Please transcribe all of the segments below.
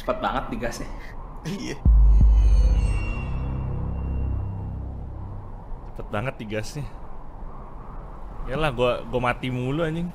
Cepat banget digasnya. Iya. Cepet banget digasnya. Yalah gua gua mati mulu anjing.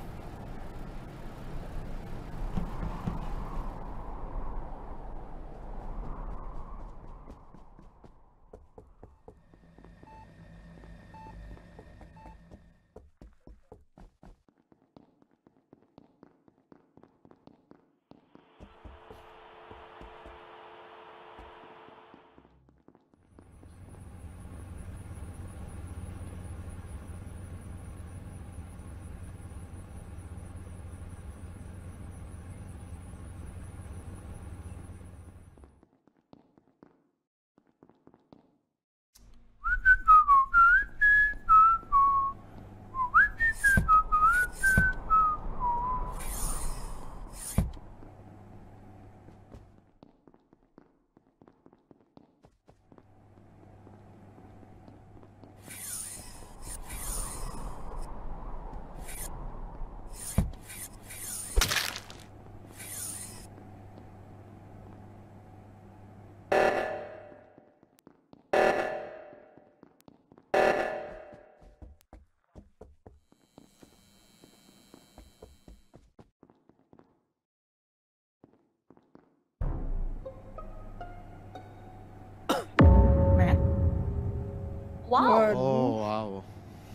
Wow. Oh, wow.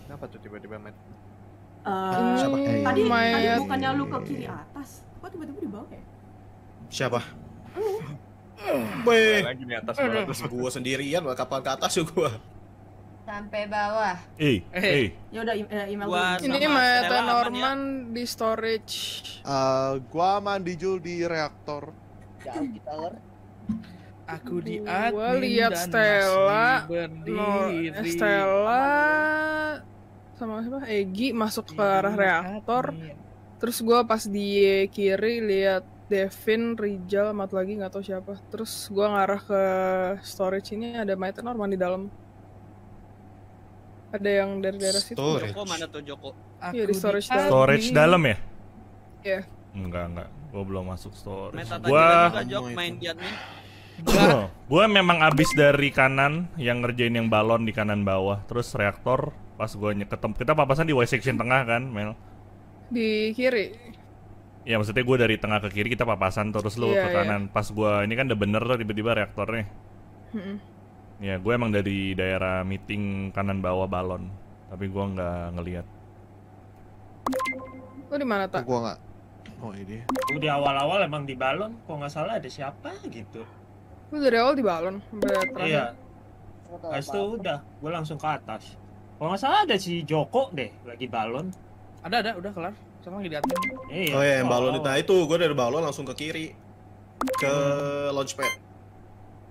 Kenapa tuh tiba-tiba main? Eh, Siapa? tadi, tadi Mayat. bukannya lu ke kiri atas. Kok tiba-tiba di bawah ya? Siapa? Weh, Lagi di atas terus. gua sendirian, kapan ke atas ya gua? Sampai bawah. Eh, eh. Ya udah eh, email Gua. Ini ya? Norman di storage. Eh, gua mandi Jul di reaktor. Aku di Gua admin lihat dan Stella, masih No, berdiri. Stella sama siapa? Egi masuk ke arah reaktor. Admin. Terus gua pas di kiri lihat Devin, Rijal, mat lagi nggak tahu siapa. Terus gua ngarah ke storage ini ada mayat Norman di dalam. Ada yang dari daerah situ. Joko mana tuh Joko? Iya, di storage dalam. Storage dalam ya? Iya. Enggak, enggak. Gua belum masuk storage. Meta tadi Gua juga Jok main di admin. Gua memang abis dari kanan yang ngerjain yang balon di kanan bawah. Terus reaktor pas gua nye- ketemu kita papasan di Y section tengah kan, Mel. Di kiri. Ya maksudnya gue dari tengah ke kiri kita papasan terus lu Iya, ke iya. kanan. Pas gua ini kan udah bener tuh tiba-tiba reaktornya. Mm-mm. Ya gue emang dari daerah meeting kanan bawah balon. Tapi gua nggak ngelihat. Lu di mana tak? Gua nggak. Oh ini. Di awal-awal emang di balon, kok nggak salah ada siapa gitu. Lu dari awal di balon sampai terakhir. Iya. Habis itu udah, gue langsung ke atas. Kalau nggak salah ada si Joko deh lagi balon. Ada ada udah kelar. Sekarang lagi di admin. Iya. Oh ya, yang balon itu. Nah itu, gua dari balon langsung ke kiri. Ke launchpad.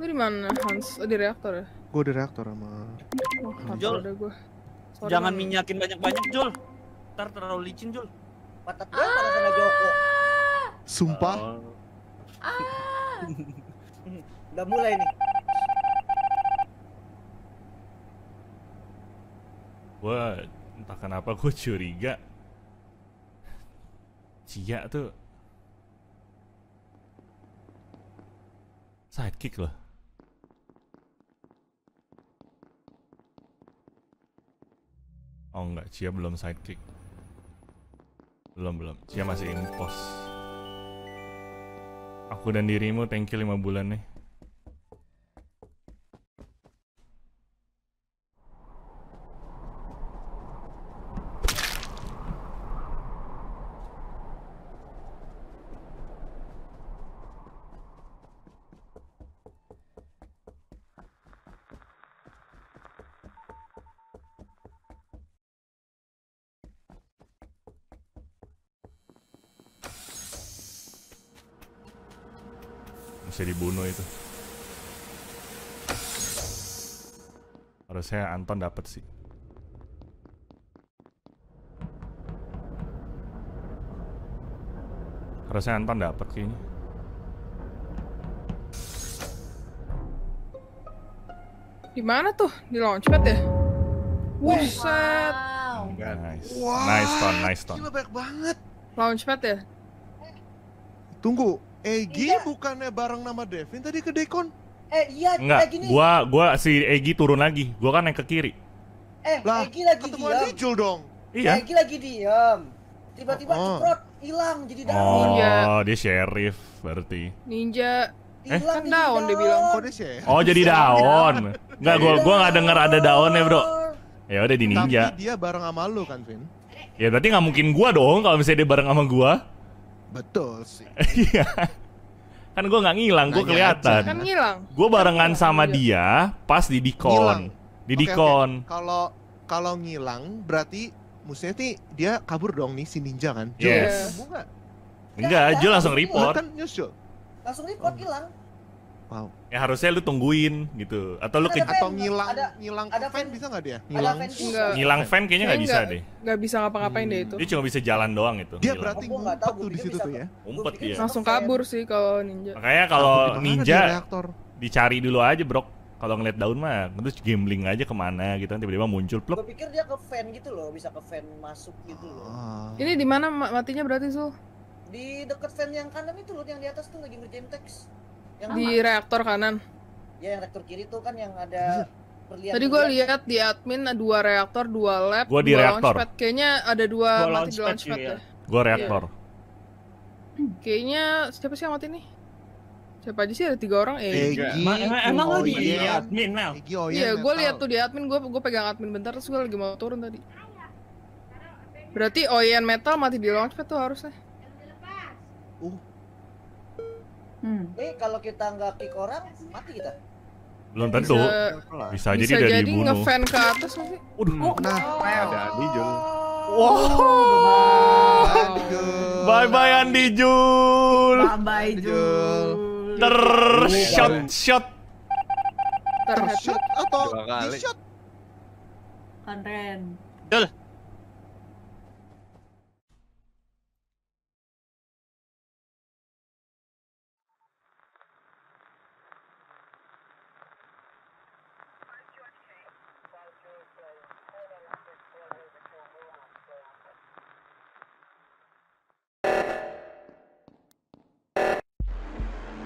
Lu di mana Hans? Oh, di reaktor ya? Gua di reaktor sama. Oh, Jol. gua. Sorry, Jangan Man. minyakin banyak-banyak Jul. Ntar terlalu licin Jul. Patat gua pada sama Joko. Sumpah. Oh. Udah mulai nih. Gue entah kenapa gue curiga Cia tuh sidekick loh. Oh enggak, Cia belum sidekick. Belum belum, Cia masih impos. Aku dan dirimu thank you 5 bulan nih. Bisa dibunuh itu. Harusnya Anton dapat sih. Harusnya Anton dapat kayaknya. Di mana tuh? Di launchpad ya? Buset. Wow. Nice. Wah, Nice ton, nice ton. Gila banyak banget. Launchpad ya? Tunggu, Egi Iya. bukannya bareng nama Devin tadi ke Dekon? Eh iya, Enggak, kayak gini. gua gua si Egi turun lagi. Gua kan yang ke kiri. Eh, Lah, Egi lagi Ketemuan diam. Dijul dong. Iya. Egi lagi diam. Tiba-tiba Oh. ceprot, hilang jadi Oh, daun. Iya. dia sheriff berarti. Ninja Hilang kan daun dia bilang. Kok dia share? Oh, jadi daun. Enggak, gua gua nggak denger ada daunnya, Bro. Ya udah di ninja. Tapi dia bareng sama lu kan, Vin? Ya berarti nggak mungkin gua dong kalau misalnya dia bareng sama gua. Betul sih. Iya. kan gua nggak ngilang, gua Nanya kelihatan. Kan ngilang. Gua barengan sama Iya. dia pas di. Dikon. Di. Dikon. Kalau kalau ngilang berarti maksudnya nih dia kabur dong nih si ninja kan? Yes. ketemu nggak? Enggak, Jul langsung Lu report. kan nyusul. Langsung report hilang. Wow. Ya harusnya lu tungguin gitu. Atau lu ke Atau fan, ngilang ada- ngilang ada ke fan fan. bisa nggak dia? Ngilang. fan. Enggak. ngilang fan kayaknya nggak bisa deh. Nggak bisa ngapa-ngapain deh itu. Dia cuma bisa jalan doang itu. Dia ngilang. berarti Oh, gua nggak ngumpet tahu, tuh di situ tuh ya. Ngumpet pikir dia. Langsung kabur sih kalau ninja. Makanya kalau ninja dicari dulu aja, Bro. Kalau ngeliat daun mah, terus gambling aja ke mana gitu kan tiba-tiba muncul pluk. Gue pikir dia ke fan gitu loh, bisa ke fan masuk gitu loh. Ah. Ini di mana ma- matinya berarti Sul? Di deket fan yang kanan itu loh, yang di atas tuh lagi ngerjain teks. Yang Di reaktor kanan. ya yang rektor kiri tuh kan yang ada perlian. Tadi gue lihat di admin ada dua reaktor, dua lab, Gua di dua reaktor. launchpad. Kayaknya ada dua Gua mati di launchpad sih, ya. ya. Gua reaktor. Kayaknya siapa sih yang mati nih? Siapa aja sih ada tiga orang? Eh, Ma- emang lu di Oyen, admin Mel? Iya, gue lihat tuh di admin, gue gue pegang admin bentar terus gue lagi mau turun tadi. Berarti Oyen Metal mati di launchpad tuh harusnya. Hmm. Eh kalau kita nggak kick orang, mati kita. Belum tentu. Bisa, Bisa jadi bisa udah jadi ngefan ke atas masih. Waduh. Nah, ada Dijul. Wow. Bye bye Andi Jul. Bye bye Jul. Ter shot shot. Tershot atau Dua kali. di-shot? Keren.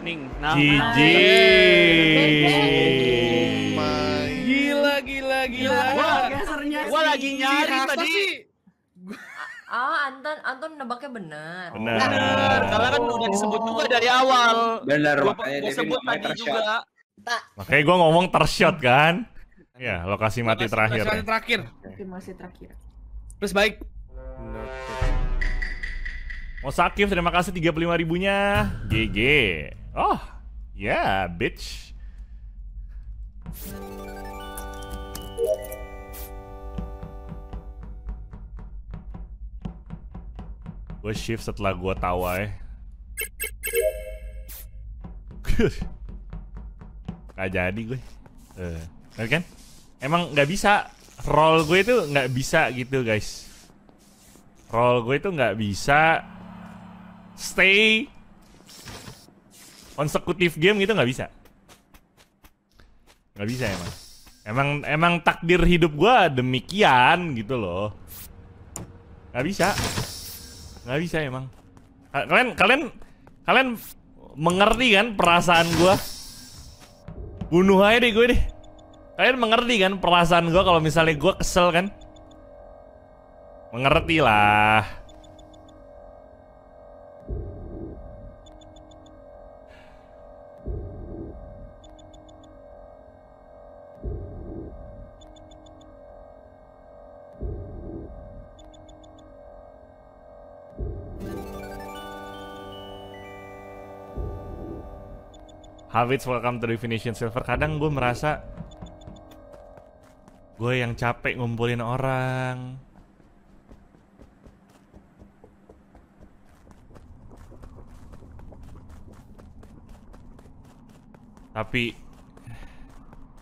Ning, nah. GG. My. Gila, gila, gila. Gua- Gesernya Gua lagi nyari tadi. Ah, Anton, Anton nebaknya bener. Benar. Bener, karena kan udah disebut juga dari awal. Benar, Gua, makanya gua sebut tadi tershot. juga. Makanya gua ngomong tershot kan. Ya, lokasi mati terakhir. Lokasi terakhir. Konfirmasi terakhir. Terus baik. Mau Sakif, terima kasih 35 ribunya. GG. Oh, yeah, bitch. Gue shift setelah gue tawa ya. Gak jadi gue. Eh, bener kan? Emang nggak bisa. Roll gue itu nggak bisa gitu guys. Roll gue itu nggak bisa stay consecutive game gitu nggak bisa. Nggak bisa emang. Emang emang takdir hidup gua demikian gitu loh. Nggak bisa. Nggak bisa emang. Ka- kalian kalian kalian mengerti kan perasaan gua? Bunuh aja deh gue deh. Kalian mengerti kan perasaan gua kalau misalnya gua kesel kan? Mengerti lah Habits welcome to definition silver. Kadang gue merasa gue yang capek ngumpulin orang. Tapi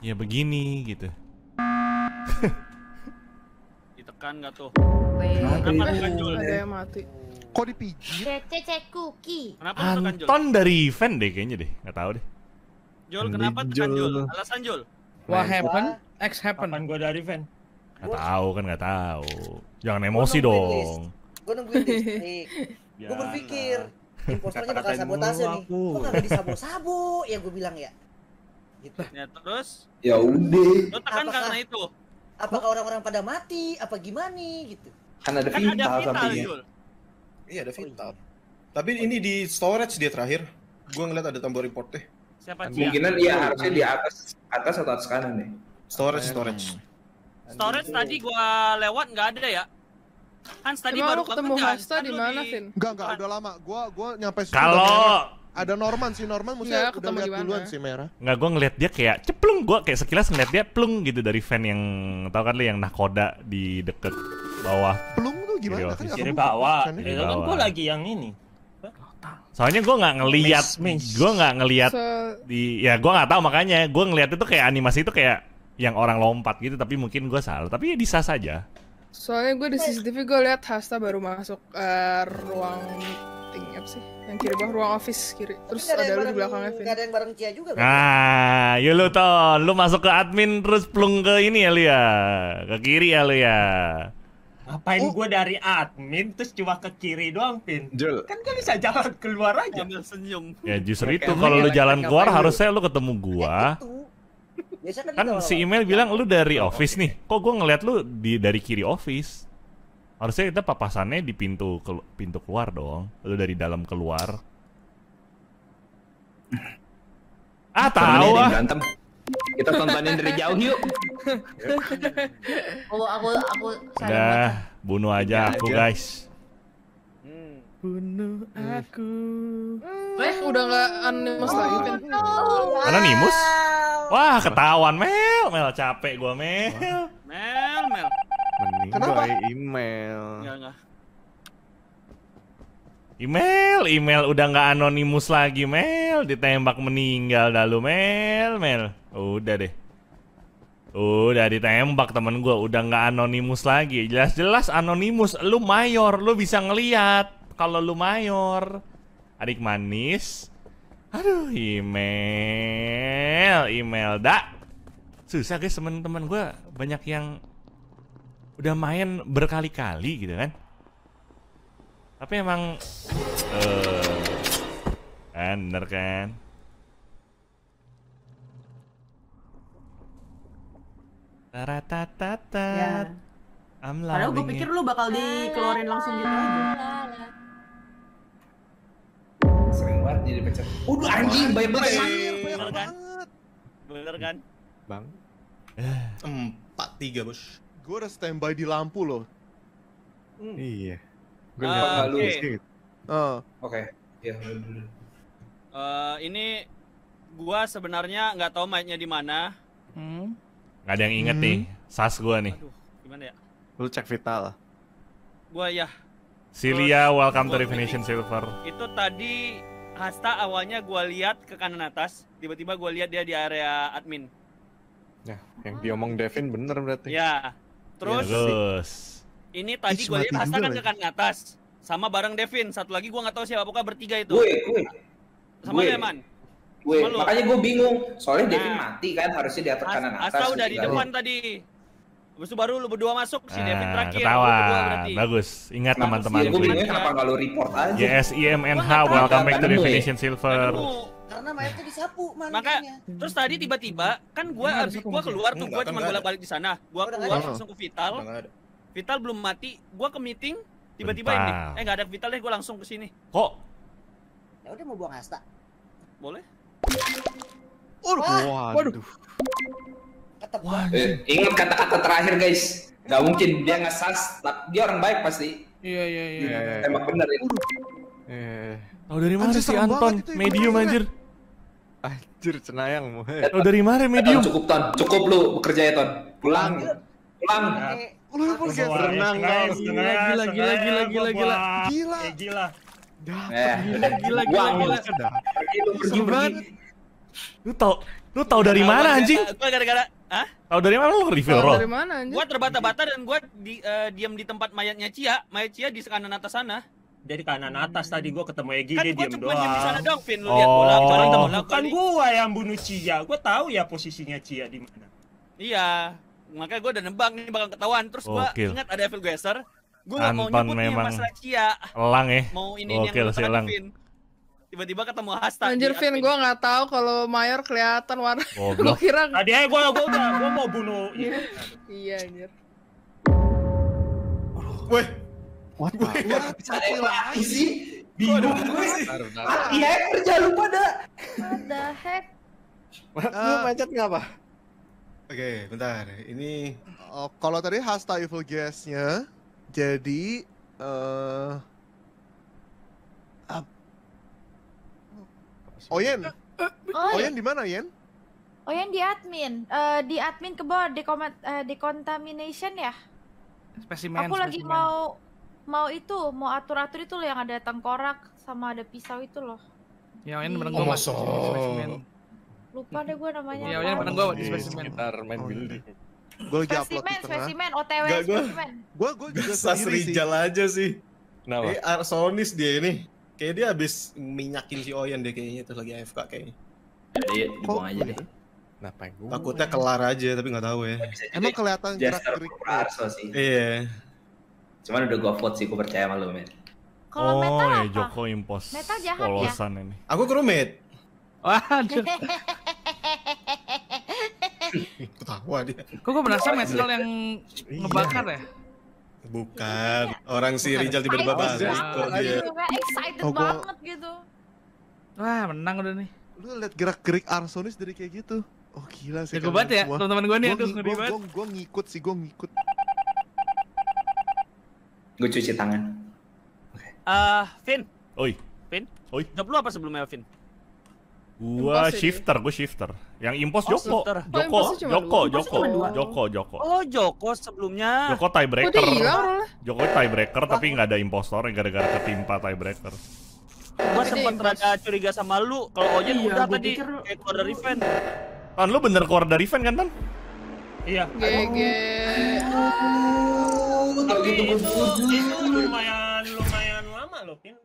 ya begini gitu. Ditekan nggak tuh? Kenapa tekan Jul? Ada yang mati. Kok dipijit? Cece cookie. Kenapa? Anton dari event deh kayaknya deh, nggak tahu deh. Jul, kenapa tekan. Jul? Alasan Jul? What happen? X happen. Kapan gua dari fan? Nggak tahu kan nggak tahu. Jangan emosi dong. Gue nungguin listrik. Ya, Gue berpikir, imposternya bakal sabotase nih. Kok kagak disabo-sabo ya gue bilang ya. Gitu. Ya terus Ya udah. lo tekan Apakah- karena itu. Apakah orang-orang pada mati? Apa gimana gitu? Kan ada Kan ada vital sampingnya. Jul. Iya ada vital. Tapi ini di storage dia terakhir. Gua ngeliat ada tombol report deh. Siapa Cia? Kemungkinan iya harusnya di atas atas atau atas kanan nih. Storage, storage. Storage tadi gua lewat nggak ada ya. Hans tadi Emang baru ketemu Hans. Hasta Kan di mana, Vin? Enggak, enggak, udah lama. Gua gua nyampe Kalau ada Norman sih, Norman mesti Nggak, udah ketemu lihat duluan sih merah. nggak gue ngeliat dia kayak ceplung gue kayak sekilas ngeliat dia plung gitu dari fan yang tau kan lu yang nakoda di deket bawah. Pelung tuh gimana? Kan kebuka bawah. Ya kan gue lagi yang ini. Soalnya gue nggak miss. gue nggak ngeliat Se- di ya gue nggak tahu makanya gue ngeliat itu kayak animasi itu kayak yang orang lompat gitu tapi mungkin gue salah tapi ya bisa saja. Soalnya gue di CCTV gue lihat Hasta baru masuk eh, ruang meeting apa sih? Yang kiri bawah ruang office kiri. Terus Nggak ada lu di belakangnya Vin. nggak ada yang bareng Cia juga kan? Nah, yuk lu ton, lu masuk ke admin terus plung ke ini ya lu ya, ke kiri ya lu ya. Ngapain Oh. gue dari admin terus cuma ke kiri doang, Pin? Jul. Kan gue bisa jalan keluar aja. Ambil senyum. Ya justru itu kalau lu jalan keluar lu? harusnya lu ketemu gua. Eh, itu. Biasa kan, Kan gitu si email bilang lu dari office nih. Kok gua ngeliat lu di dari kiri office? Harusnya kita papasannya di pintu kelu- pintu keluar dong. Lu dari dalam keluar. Ah, tahu ah. berantem. Kita tontonin dari jauh yuk. Aku aku aku sayang Udah, bunuh aja aku, guys. Bunuh aku. Eh, udah nggak anonymous lagi Vin. Anonymous? Wah, ketahuan Mel. Mel capek gua, Mel. Mel, Mel. Mending Kenapa? by email. Enggak, enggak. Email, email udah nggak anonimus lagi, Mel. Ditembak meninggal dah lu, Mel, Mel. Udah deh. Udah ditembak temen gua, udah nggak anonimus lagi. Jelas-jelas anonimus. Lu mayor, lu bisa ngeliat kalau lu mayor. Adik manis. Aduh, email, email dak. Susah guys teman-teman gua banyak yang udah main berkali-kali gitu kan. Tapi emang eh kan bener kan? Taratatata. Ya. I'm Padahal gue pikir lu bakal dikeluarin langsung gitu aja. Sering banget jadi pencet. Udah anjing banyak banget. Bener kan? Bener kan? Bang. Empat tiga bos. Gue udah standby di lampu loh. Iya. Gue lihat oke. okay. Ah, Oke. Ya, udah. Eh, ini gua sebenarnya nggak tahu mainnya di mana. Hmm. Gak ada yang inget Hmm. nih, sas gua nih. Aduh, gimana ya? Lu cek vital. Gua ya, Cilia, welcome to gua Definition Silver. itu tadi Hasta awalnya gua lihat ke kanan atas, tiba-tiba gua lihat dia di area admin. Ya, yang diomong Devin bener berarti. Ya. Terus Bagus. ini tadi gua lihat Hasta kan lagi. ke kanan atas sama bareng Devin. Satu lagi gua nggak tahu siapa, pokoknya bertiga itu. Gue, gue, sama gue. Leman. Gue. Makanya gue bingung. Soalnya Devin Nah. mati kan harusnya di atas kanan atas. Hasta udah di ketinggalan. depan tadi. Habis itu baru lu berdua masuk, si Devin Nah, terakhir. lu berdua ketawa. Bagus. Ingat teman-teman? Gue bingungnya kenapa nggak lu report aja? YSIMNH, tahu, welcome back to? Definition Silver. Karena mayatnya disapu Maka mandinya. terus tadi tiba-tiba kan gua Nggak ada abis satu gua keluar tuh gua kan cuma bolak-balik di sana. Gua Udah keluar langsung ke Vital. Vital belum mati, gua ke meeting tiba-tiba ini. Eh nggak ada Vital deh, gua langsung ke sini. Kok Ya udah mau buang Hasta. Boleh? Waduh. Ketebak. Eh, ingat kata-kata terakhir guys. Gak mungkin dia ngesas. Dia orang baik pasti. Iya iya iya. Iya, iya. Tembak bener itu. Eh, tahu dari mana Anjir, sih Anton? Medium anjir. anjir cenayang mu. Tahu dari mana medium? cukup ton. Cukup lu bekerja ya ton. Pulang. Pulang. Eh, lu Wah, setengah, dong. setengah, Gila, gila, setengah, gila, gila, gua gila. Gila. Eh, gila. Gila gila buang. gila. Pergi lu pergi. Lu tau lu tahu dari mana anjing? Gua gara-gara Hah? Tahu dari mana lu reveal Tahu roll? Dari mana anjir? Gua terbata-bata dan gua di, eh, diam di tempat mayatnya Cia. Mayat Cia di kanan atas sana. Jadi kanan atas tadi gua ketemu Egi Kan dia gua diem cuma diam di sana doang. doang, Vin. Lu lihat bola, Oh. bola, bola, Bukan bola. gua yang bunuh Cia, gua tahu ya posisinya Cia di mana. Iya. Makanya gua udah nebak nih bakal ketahuan. Terus gua ingat ada Evil Geser. Gua nggak mau Anton nyebut nih memang masalah Cia. Elang ya. Mau ini yang Gokil lu si Elang. Tiba-tiba ketemu Hasta. Anjir Vin, gue nggak tahu kalau Mayor kelihatan warna. gue Goblok. kira Tadi aja gua gua udah gua mau bunuh iya anjir. Weh, What the fuck? Ada yang lagi sih. Bingung gue sih. Ah, iya, jangan lupa dah. What the heck? Lu macet nggak apa? oke, bentar. Ini Oh, kalau tadi Hasta Evil Guest-nya, jadi eh ap- Oyen, Oh, Oyen di mana Yen? oh yang di admin, Eh di admin ke bawah, di uh, decontamination ya. Spesimen. Aku lagi mau mau itu, mau atur-atur itu loh yang ada tengkorak sama ada pisau itu loh. Ya, yang Di- bareng Oh? Spesimen. Lupa deh gue namanya. Iya, yang bareng gua di Di spesimen. sekitar main building. Gue lagi upload Spesimen, di tengah. spesimen, OTW gua- spesimen. Gue gue juga Sas sendiri sih. Rijal aja sih. Kenapa? Eh, Arsonis dia ini. Kayak dia habis minyakin si Oyen deh kayaknya tuh lagi AFK kayaknya. Iya, dibuang aja deh. Kenapa gue? Takutnya kelar aja tapi nggak tahu ya. Emang kelihatan Jester gerak-gerik pura Arso sih. Iya. Cuman udah gue vote sih, gue percaya sama lu, men. Kalau oh, metal ya apa? Joko impos. Metal jahat ya? Polosan ini. Aku. Wah, anjir. Ketawa dia. Kok gue merasa metal yang ngebakar ya? Bukan. Orang si Rijal tiba-tiba bahas kok dia. excited Oh, gua- banget gitu. Wah, menang udah nih. Lu liat gerak-gerik Arsonis dari kayak gitu. Oh gila sih. Jago kalian banget ya, semua. teman-teman gue nih, Gua aduh, ngeri gua- banget. Gua ngikut sih, gua ngikut. Gue cuci tangan. Ah, Vin, Oi, Vin. Oi. Job lu apa sebelumnya, Vin? Gua Impos shifter, gua shifter. Yang impos Oh, Joko. shifter. Oh, Joko, Joko. Joko. Joko, Joko. Oh, Joko sebelumnya. Joko tiebreaker. Joko tiebreaker tapi nggak ada impostor gara-gara ketimpa tiebreaker. Gua sempat rada curiga sama lu. Kalau Ojen Iya, udah gua tadi kayak keluar dari event. Tan lu bener keluar dari event kan Tan? Iya. GG. Gitu gue Itu lumayan lumayan lama loh, Pin.